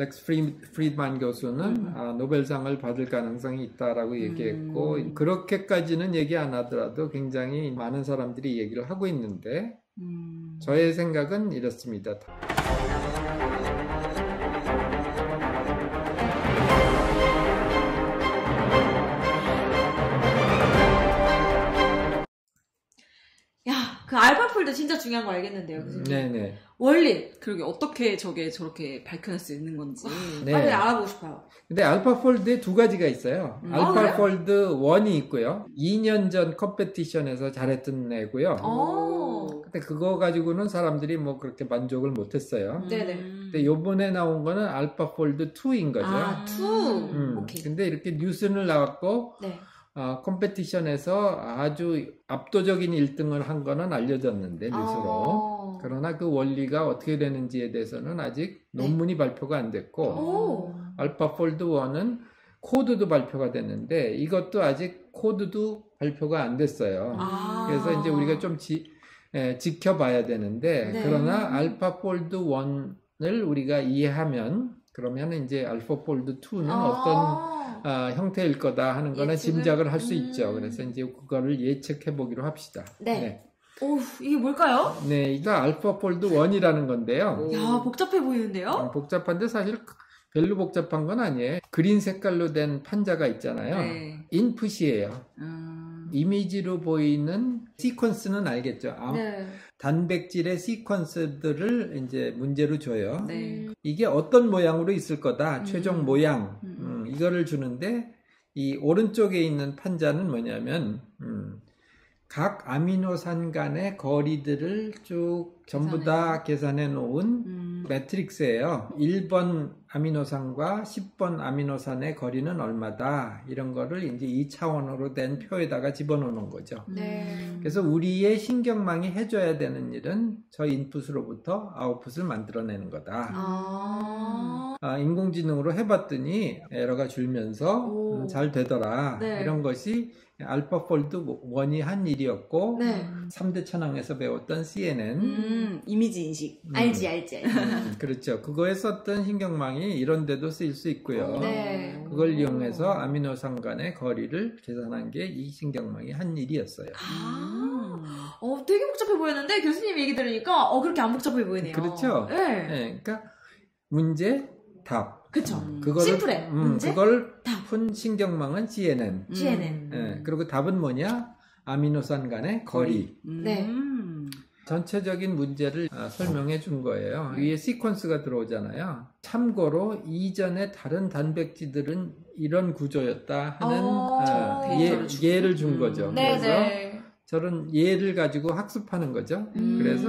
렉스 프리, 프리드만 교수는 아, 노벨상을 받을 가능성이 있다라고 얘기했고 그렇게까지는 얘기 안 하더라도 굉장히 많은 사람들이 얘기를 하고 있는데 음. 저의 생각은 이렇습니다. 그 AlphaFold 진짜 중요한 거 알겠는데요, 교수님. 네네. 원리. 그러게 어떻게 저게 저렇게 밝혀낼 수 있는 건지. 네. 빨리 알아보고 싶어요. 근데 AlphaFold에 두 가지가 있어요. 음. AlphaFold 1이 있고요. 2년 전 competition에서 잘했던 애고요. 어. 근데 그거 가지고는 사람들이 뭐 그렇게 만족을 못했어요. 네네. 음. 근데 요번에 나온 거는 AlphaFold 2인 거죠. 아, two. 음, 오케이. 근데 이렇게 뉴스는 나왔고 네. 어, competition에서 아주 압도적인 1등을 한 거는 알려졌는데 뉴스로. 어. 그러나 그 원리가 어떻게 되는지에 대해서는 아직 네. 논문이 발표가 안 됐고 오. AlphaFold 1은 코드도 발표가 됐는데 이것도 아직 코드도 발표가 안 됐어요. 아. 그래서 이제 우리가 좀 지, 에, 지켜봐야 되는데 네. 그러나 알파 폴드 1을 우리가 이해하면 그러면 이제 알파폴드 2는 어떤 아. 아, 형태일 거다 하는 거는 예측을? 짐작을 할수 음. 있죠. 그래서 이제 그거를 예측해 보기로 합시다. 네. 오, 이게 뭘까요? 네. 네, 이거 알파폴드 1이라는 건데요. 오. 야, 복잡해 보이는데요? 어, 복잡한데 사실 별로 복잡한 건 아니에요. 그린 색깔로 된 판자가 있잖아요. 네. 인풋이에요. 음. 이미지로 보이는 시퀀스는 알겠죠. 아, 네. 단백질의 시퀀스들을 이제 문제로 줘요. 네. 음. 이게 어떤 모양으로 있을 거다. 음. 최종 모양. 음. 음, 이거를 주는데 이 오른쪽에 있는 판자는 뭐냐면 음, 각 아미노산 간의 거리들을 쭉 전부 다 계산해 놓은 음. 매트릭스예요. 1번 아미노산과 10번 아미노산의 거리는 얼마다 이런 거를 이제 2차원으로 된 표에다가 집어넣는 거죠. 네. 그래서 우리의 신경망이 해줘야 되는 일은 저 인풋으로부터 아웃풋을 만들어내는 거다. 아. 아, 인공지능으로 해봤더니 에러가 줄면서 오. 음, 잘 되더라. 네. 이런 것이 알파폴드 1이 한 일이었고 네. 3대 천왕에서 배웠던 CNN 음. 이미지 인식. 음, 알지, 알지, 알지. 음, 그렇죠. 그거에 썼던 신경망이 이런 데도 쓰일 수 있고요. 네. 그걸 이용해서 아미노산 간의 거리를 계산한 게 이 신경망이 한 일이었어요. 아. 어, 되게 복잡해 보였는데 교수님 얘기 들으니까 어 그렇게 안 복잡해 보이네요. 그렇죠. 네. 네, 그러니까 문제, 답. 그쵸. 음. 그거를 심플해. 음, 문제, 그걸 답. 푼 신경망은 CNN. CNN. 예, 그리고 답은 뭐냐? 아미노산 간의 거리. 음. 네. 전체적인 문제를 아, 설명해 준 거예요. 위에 시퀀스가 들어오잖아요. 참고로 이전에 다른 단백질들은 이런 구조였다 하는 어, 아, 데이터를 예, 주고. 예를 준 음. 거죠. 네, 그래서 네. 저런 예를 가지고 학습하는 거죠. 음. 그래서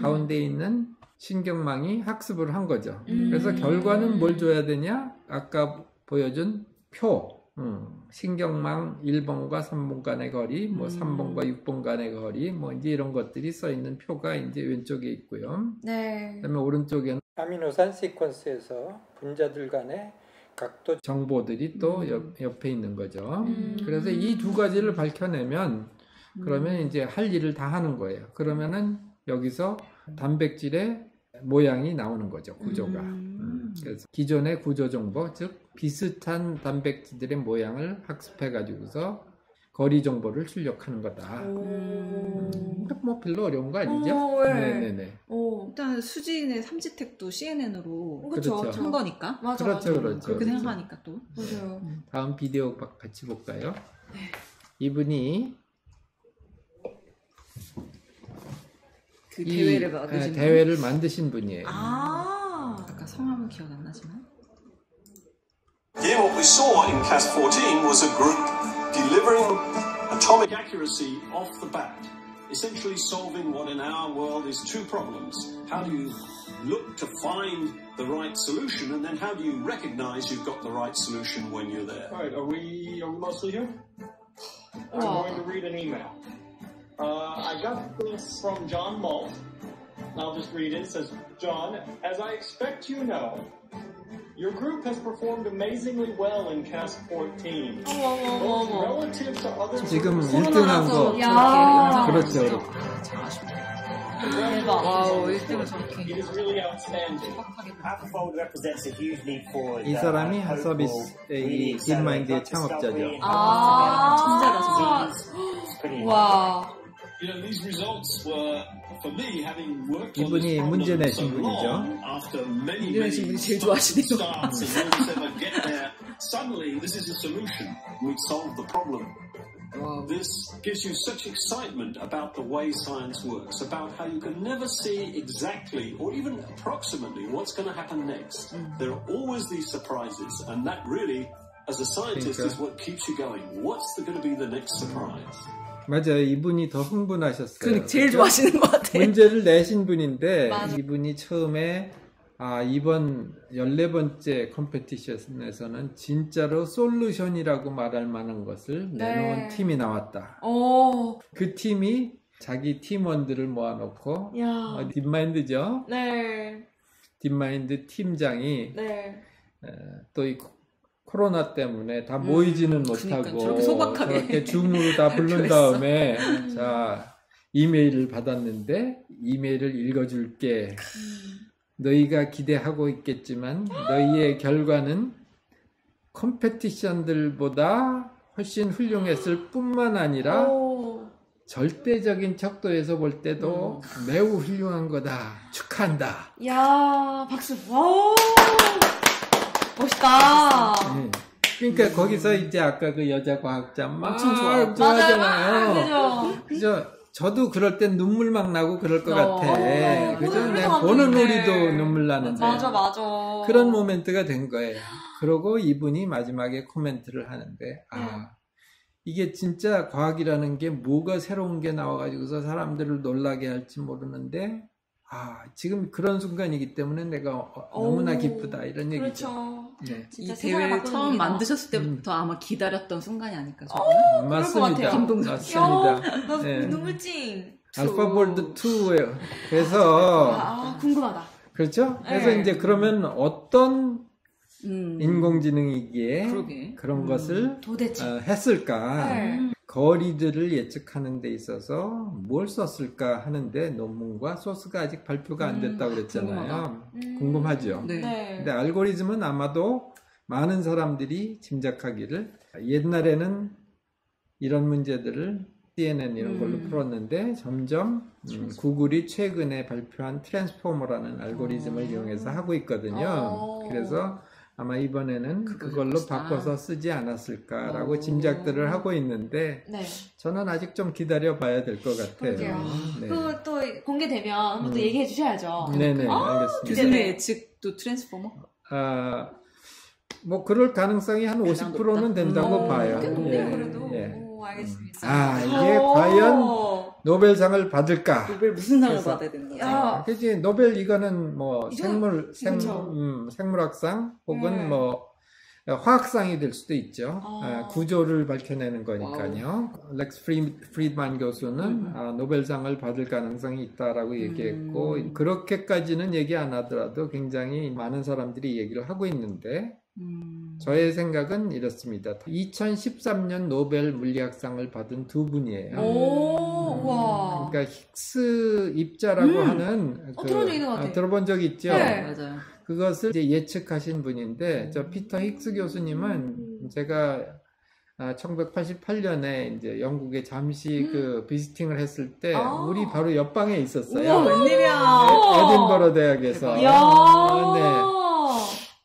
가운데 있는 신경망이 학습을 한 거죠. 음. 그래서 결과는 뭘 줘야 되냐? 아까 보여준 표. 음, 신경망 1번과 3번 간의 거리, 뭐 음. 3번과 6번 간의 거리, 뭐 이제 이런 것들이 써 있는 표가 이제 왼쪽에 있고요. 네. 그다음에 오른쪽에는 아미노산 시퀀스에서 분자들 간의 각도 정보들이 또 음. 옆, 옆에 있는 거죠. 음. 그래서 이 두 가지를 밝혀내면 그러면 이제 할 일을 다 하는 거예요. 그러면은 여기서 단백질의 모양이 나오는 거죠. 구조가. 음. 음, 그래서 기존의 구조 정보, 즉 비슷한 단백질들의 모양을 학습해 가지고서 거리 정보를 출력하는 거다. 오. 근데 뭐 별로 어려운 거 아니죠? 오, 네. 네네네. 오. 일단 수진의 삼지택도 CNN으로. 그렇죠. 한 거니까. 맞아. 그렇죠, 맞아. 그렇죠. 그렇게 그렇죠. 생각하니까 또. 맞아요. 다음 비디오 바- 같이 볼까요? 네. 이분이 그 이, 대회를 예, 받으신 분. 대회를 만드신 분이에요. 아. Here, what we saw in CAS 14 was a group delivering atomic accuracy off the bat, essentially solving what in our world is two problems. How do you look to find the right solution, and then how do you recognize you've got the right solution when you're there? All right, are we, are we mostly here? I'm going to read an email. Uh, I got this from John Malt. I'll just read it. It says, John, as I expect you know, your group has performed amazingly well in CAS 14. 어머 어머 어머 Both 어머. relative to other 지금 groups. 1등한 거. 야. 저렇게 영상을 그렇죠, 찍어. 그렇죠. 아, 잘하시네. 대박. 와우, 1등을 It 저렇게. is really outstanding. AlphaFold represents a huge leap forward. 이 uh, 사람이 hope 한서비스 will 이 really accelerate 딥마인드의 drug discovery 창업자죠. and 아, 천재다, It's pretty 와. you know, these results were, for me, having worked on this so long, after many, starts and there, suddenly this is a solution. We've solved the problem. This gives you such excitement about the way science works, about how you can never see exactly or even approximately what's going to happen next. Mm. There are always these surprises, and that really, as a scientist, is what keeps you going. What's going to be the next surprise? 맞아요. 이분이 더 흥분하셨어요. 그 제일 그죠? 좋아하시는 것 같아. 문제를 내신 분인데 맞아. 이분이 처음에 아 이번 14번째 컴페티션에서는 진짜로 솔루션이라고 말할 만한 것을 네. 내놓은 팀이 나왔다. 오, 그 팀이 자기 팀원들을 모아놓고 야. 어, 딥마인드죠. 네, 딥마인드 팀장이 네. 또 이 코로나 때문에 다 모이지는 그러니까 못하고 저렇게 소박하게. 저렇게 줌으로 다 부른. 다음에 자 이메일을 받았는데 이메일을 읽어줄게. 너희가 기대하고 있겠지만 너희의 결과는 competition들보다 훨씬 훌륭했을 뿐만 아니라 오, 절대적인 척도에서 볼 때도 매우 훌륭한 거다. 축하한다. 야, 박수. 와, 멋있다. 네. 그러니까 거기서 이제 아까 그 여자 과학자 막 좋아요. 좋아하잖아요. 맞아요. 그죠? 저도 그럴 땐 눈물 막 나고 그럴 것 어, 같아. 네. 그죠? 보는 내가 우리도 보는. 우리도 눈물 나는데. 맞아, 맞아. 그런 모멘트가 된 거예요. 그러고 이분이 마지막에 코멘트를 하는데, 네. 아, 이게 진짜 과학이라는 게 뭐가 새로운 게 나와가지고서 사람들을 놀라게 할지 모르는데, 아, 지금 그런 순간이기 때문에 내가 어, 너무나 오, 기쁘다. 이런 얘기죠. 그렇죠. 네. 이 대회를 처음. 만드셨을 때부터 아마 기다렸던 순간이 아닐까 저는. 것 맞습니다. 같아요. 감동적. 맞습니다. 나 네. 눈물찡. 알파볼드 2예요. 그래서, 아, 궁금하다. 그렇죠? 그래서 네. 이제 그러면 어떤 음. 인공지능이기에 그러게. 그런 음. 것을 도대체. 어, 했을까? 네. 거리들을 예측하는 데 있어서 뭘 썼을까 하는데 논문과 소스가 아직 발표가 안 됐다고 그랬잖아요. 음. 궁금하죠? 네. 네. 근데 알고리즘은 아마도 많은 사람들이 짐작하기를 옛날에는 이런 문제들을 CNN 이런 걸로 음. 풀었는데 점점 음, 구글이 최근에 발표한 트랜스포머라는 알고리즘을 어. 이용해서 하고 있거든요. 어. 그래서 아마 이번에는 그걸로 것이다. 바꿔서 쓰지 않았을까라고 어. 짐작들을 하고 있는데 네. 저는 아직 좀 기다려 봐야 될 것 같아요. 그러게요. 네. 그또 공개되면 한번 또 음. 얘기해 주셔야죠. 네네 아, 알겠습니다. 교수님의 네. 예측도 트랜스포머? 아, 뭐 그럴 가능성이 한 50%는 높다. 된다고 어, 봐요. 꽤 높네요, 예, 그래도. 예. 오, 알겠습니다. 아 이게 오. 과연 노벨상을 받을까? 노벨 무슨 상을 그래서- 받아야 되는 거죠? 야. 그지 노벨 이거는 뭐 이거- 생물 생 그쵸. 음, 생물학상 혹은 네. 뭐 화학상이 될 수도 있죠. 아. 아, 구조를 밝혀내는 거니까요. 렉스 프리, 프리드만 교수는 음. 아, 노벨상을 받을 가능성이 있다라고 얘기했고 음. 그렇게까지는 얘기 안 하더라도 굉장히 많은 사람들이 얘기를 하고 있는데 음. 저의 생각은 이렇습니다. 2013년 노벨 물리학상을 받은 두 분이에요. 오, 와. 그러니까 힉스 입자라고 음. 하는 어, 들어본 적 있는 것 같아요. 들어본 적 있죠. 네. 맞아요. 그것을 이제 예측하신 분인데 저 피터 힉스 교수님은 제가 1988년에 이제 영국에 잠시 그 비스팅을 했을 때 아. 우리 바로 옆방에 있었어요. 우와, 웬일이야. 에- 에딘버러 대학에서. 이야. 아, 네.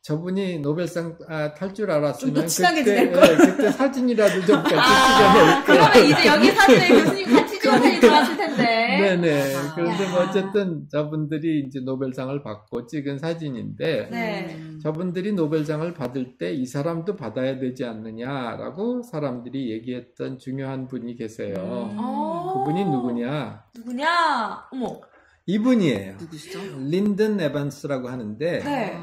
저분이 노벨상 아, 탈 줄 알았으면 좀더 친하게 그때, 지낼 걸. 예, 그때 사진이라도 좀 같이 아, 찍어놓을까. 그러면 이제 여기 사진에 교수님 같이 찍은 사진 좋았을 텐데. 네네. 그런데 뭐 야. 어쨌든 저분들이 이제 노벨상을 받고 찍은 사진인데 네. 음. 저분들이 노벨상을 받을 때 이 사람도 받아야 되지 않느냐라고 사람들이 얘기했던 중요한 분이 계세요. 음. 어. 그분이 누구냐? 누구냐? 어머. 이분이에요. 누구시죠? 린든 에반스라고 하는데 네.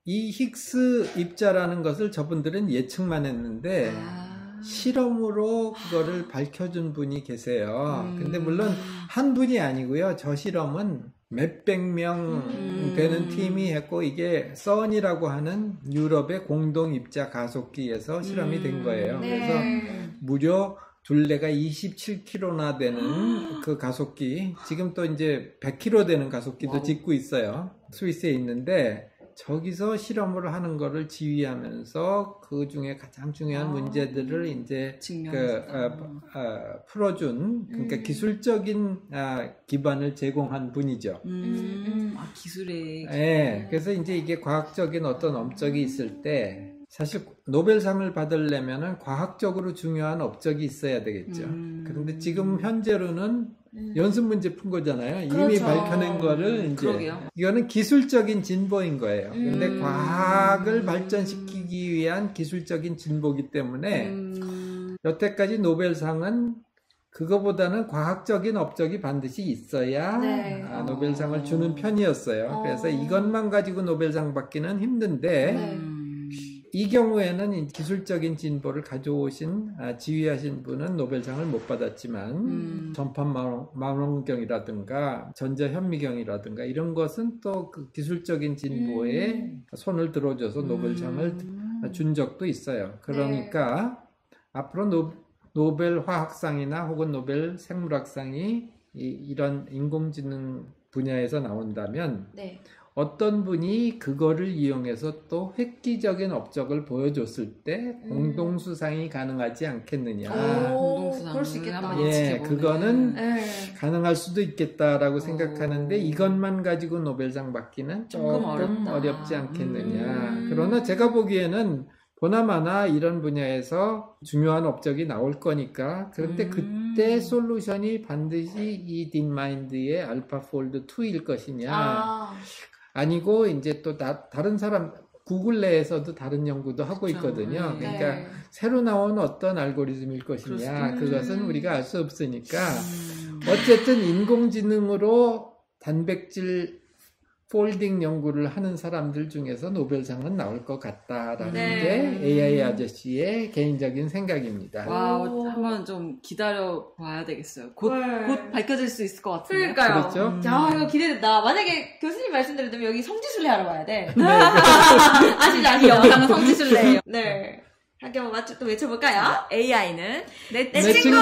아. 이 힉스 입자라는 것을 저분들은 예측만 했는데 아. 실험으로 그거를 밝혀준 분이 계세요. 음. 근데 물론 한 분이 아니고요. 저 실험은 몇백 명 음. 되는 팀이 했고 이게 썬이라고 하는 유럽의 공동 입자 가속기에서 실험이 된 거예요. 네. 그래서 무려 둘레가 27km나 되는 그 가속기, 지금 또 이제 100km 되는 가속기도. 짓고 있어요. 스위스에 있는데 저기서 실험을 하는 거를 지휘하면서 그 중에 가장 중요한 아. 문제들을 이제 그 증명했다. 어, 어, 풀어준 그러니까 음. 기술적인 아, 기반을 제공한 분이죠. 음, 음. 아 기술의 예, 그래서 이제 이게 과학적인 어떤 업적이 있을 때 사실 노벨상을 받으려면은 과학적으로 중요한 업적이 있어야 되겠죠. 음. 그런데 지금 현재로는 음. 연습 문제 푼 거잖아요. 이미 그렇죠. 밝혀낸 거를 이제 그러게요. 이거는 기술적인 진보인 거예요. 근데 음. 과학을 발전시키기 위한 기술적인 진보기 때문에 음, 여태까지 노벨상은 그거보다는 과학적인 업적이 반드시 있어야 네. 아, 노벨상을 주는 편이었어요. 어. 그래서 이것만 가지고 노벨상 받기는 힘든데 네. 음. 이 경우에는 이 기술적인 진보를 가져오신 아, 지휘하신 분은 노벨상을 못 받았지만 음. 전파 망- 망원경이라든가 전자 현미경이라든가 이런 것은 또 그 기술적인 진보에 음. 손을 들어줘서 노벨상을 음. 준 적도 있어요. 그러니까 앞으로 노, 노벨 화학상이나 혹은 노벨 생물학상이 이, 런 인공지능 분야에서 나온다면 네. 어떤 분이 그거를 이용해서 또 획기적인 업적을 보여줬을 때 음. 공동 수상이 가능하지 않겠느냐. 오, 그럴 수 있겠다. 한번 예. 그거는 네. 가능할 수도 있겠다라고 오. 생각하는데 이것만 가지고 노벨상 받기는 조금 조금 어렵다. 어렵지 않겠느냐. 음. 그러나 제가 보기에는 보나마나 이런 분야에서 중요한 업적이 나올 거니까 그런데 음. 그때 솔루션이 반드시 이 딥마인드의 알파폴드 2일 것이냐 아, 아니고 이제 또 다, 른 사람 구글 내에서도 다른 연구도 하고. 있거든요. 네. 그러니까 네. 새로 나온 어떤 알고리즘일 것이냐 그것은 있- 우리가 알 수 없으니까 음. 어쨌든 인공지능으로 단백질 folding 연구를 하는 사람들 중에서 노벨상은 나올 것 같다라는 네. 게 AI 아저씨의 개인적인 생각입니다. wow, 오. 한번 좀 기다려 봐야 되겠어요. 곧, 네. 곧 밝혀질 수 있을 것 같은데. 그러니까요. 그렇죠? 음. 야, 이거 기대된다. 만약에 교수님 말씀대로 되면 여기 성지순례 하러 와야 돼. 네. 아시죠, 이 아시죠? 영상은 성지순례예요. 네. 함께 한번 맞춰 또 외쳐볼까요? AI는 내, 내 내 친구! 친구!